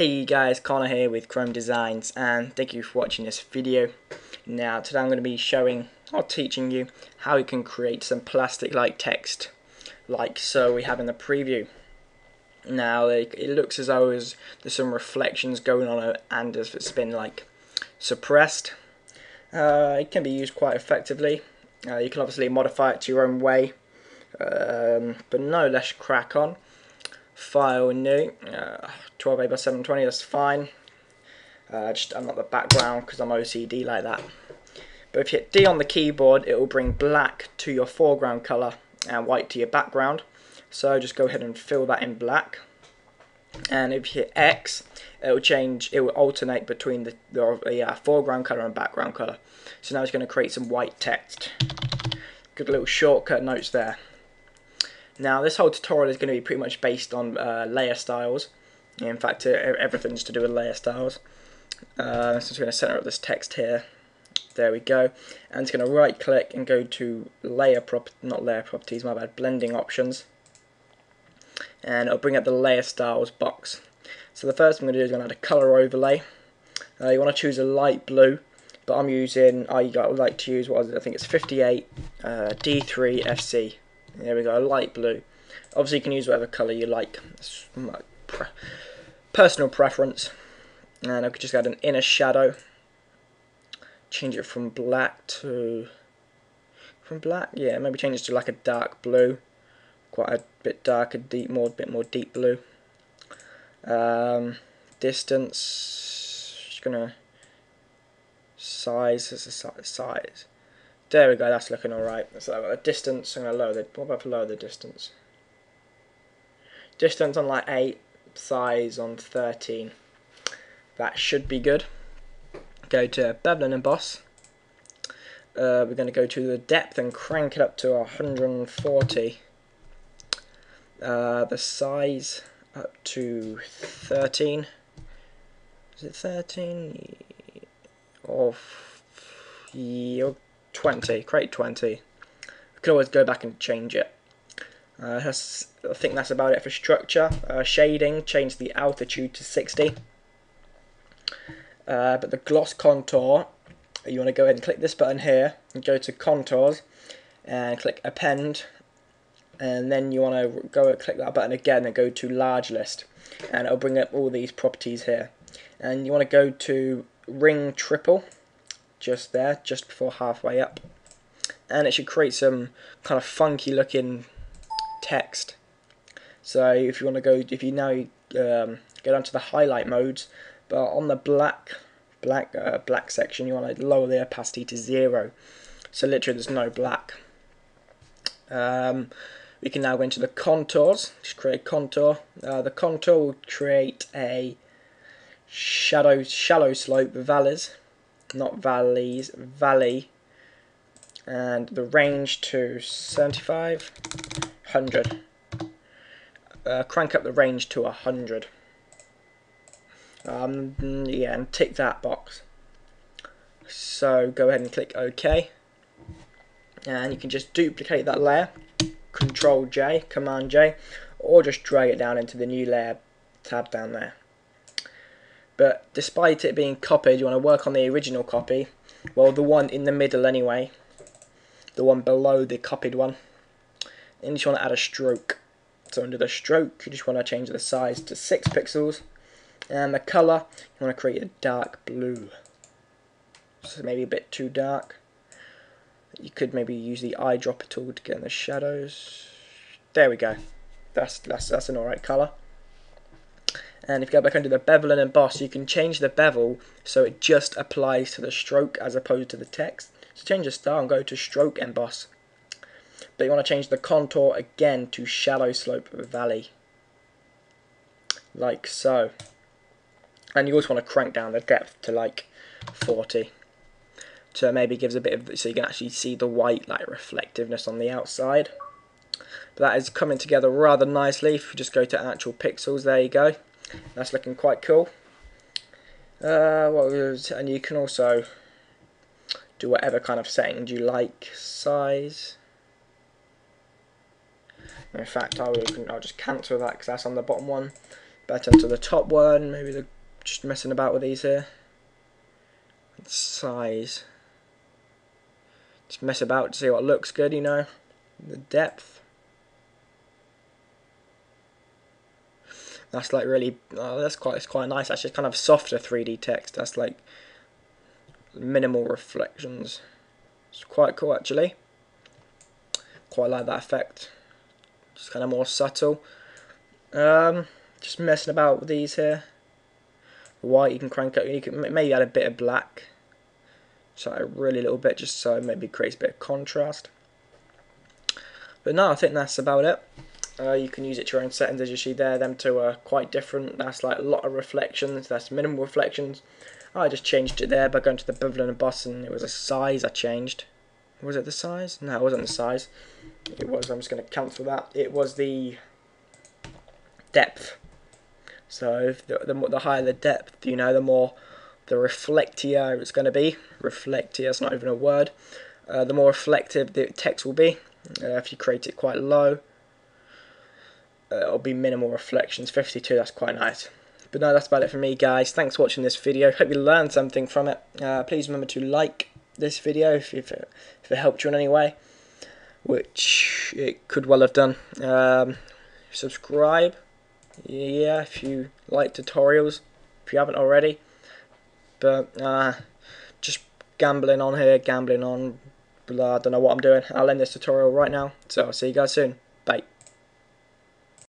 Hey guys, Conor here with Chrome Designs and thank you for watching this video. Now today I'm going to be showing or teaching you how you can create some plastic like text like so we have in the preview. Now it, looks as though there's, some reflections going on and as it's been like suppressed. Uh, it can be used quite effectively. Uh, you can obviously modify it to your own way um, but no, let's crack on file new, uh, 12A by 720, that's fine. Uh, just I'm not the background because I'm OCD like that. But if you hit D on the keyboard, it will bring black to your foreground colour and white to your background. So just go ahead and fill that in black. And if you hit X, it will change, it will alternate between the, the yeah, foreground colour and background colour. So now it's going to create some white text. Good little shortcut notes there. Now this whole tutorial is going to be pretty much based on uh, layer styles. In fact, everything's to do with layer styles. Uh, so I'm going to center up this text here. There we go. And it's going to right click and go to layer prop, not layer properties, my bad, blending options. And it'll bring up the layer styles box. So the first thing I'm going to do is going to add a color overlay. Uh, you want to choose a light blue, but I'm using, I like to use what I think it's 58 uh, D3 FC. There we go, light blue. Obviously you can use whatever colour you like. It's my pre personal preference. And I could just add an inner shadow. Change it from black to... From black? Yeah, maybe change it to like a dark blue. Quite a bit darker, deep, more, bit more deep blue. Um, distance, just gonna size as a size. There we go, that's looking alright. So I've got a distance, I'm going to lower the, what about lower the distance? Distance on like 8, size on 13. That should be good. Go to bevel and emboss. Uh, we're going to go to the depth and crank it up to 140. Uh, the size up to 13. Is it 13? Or yeah, 20, create 20. We could always go back and change it. Uh, I think that's about it for structure. Uh, shading, change the altitude to 60. Uh, but the gloss contour, you want to go ahead and click this button here and go to contours and click append and then you want to go and click that button again and go to large list and it'll bring up all these properties here and you want to go to ring triple just there, just before halfway up. And it should create some kind of funky looking text. So if you want to go, if you now um, go down to the highlight modes, but on the black black uh, black section, you want to lower the opacity to zero. So literally, there's no black. Um, we can now go into the contours. Just create contour. Uh, the contour will create a shadow shallow slope valleys not valleys, valley, and the range to 75, 100. Uh, crank up the range to 100. Um, yeah, and tick that box. So go ahead and click OK. And you can just duplicate that layer, Control J, Command J, or just drag it down into the new layer tab down there. But despite it being copied, you want to work on the original copy. Well, the one in the middle anyway. The one below the copied one. And you just want to add a stroke. So under the stroke, you just want to change the size to 6 pixels. And the colour, you want to create a dark blue. So maybe a bit too dark. You could maybe use the eyedropper tool to get in the shadows. There we go. That's that's that's an alright colour and if you go back under the bevel and emboss you can change the bevel so it just applies to the stroke as opposed to the text. So change the style and go to stroke emboss. But you want to change the contour again to shallow slope valley. Like so. And you also want to crank down the depth to like 40 so maybe gives a bit of so you can actually see the white like reflectiveness on the outside. But that is coming together rather nicely if you just go to actual pixels. There you go that's looking quite cool. Uh, and you can also do whatever kind of setting you like, size. In fact, I will, I'll just cancel that because that's on the bottom one. better to the top one. Maybe they're just messing about with these here. Size. Just mess about to see what looks good, you know. The depth. That's like really, oh, that's quite, it's quite nice. Actually, kind of softer 3D text. That's like minimal reflections. It's quite cool actually. Quite like that effect. Just kind of more subtle. Um, just messing about with these here. white you can crank up. You can maybe add a bit of black. So a really little bit, just so maybe creates a bit of contrast. But no, I think that's about it. Uh, you can use it to your own settings as you see there. Them two are quite different. That's like a lot of reflections. That's minimal reflections. I just changed it there by going to the bevel and a button. It was a size I changed. Was it the size? No, it wasn't the size. It was, I'm just going to cancel that. It was the depth. So the, the, the higher the depth, you know, the more the reflectier it's going to be. Reflectier, it's not even a word. Uh, the more reflective the text will be. Uh, if you create it quite low, uh, it'll be minimal reflections. 52, that's quite nice. But no, that's about it for me, guys. Thanks for watching this video. Hope you learned something from it. Uh, please remember to like this video if, if, it, if it helped you in any way, which it could well have done. Um, subscribe, yeah, if you like tutorials, if you haven't already. But uh, just gambling on here, gambling on, blah, I don't know what I'm doing. I'll end this tutorial right now. So I'll see you guys soon.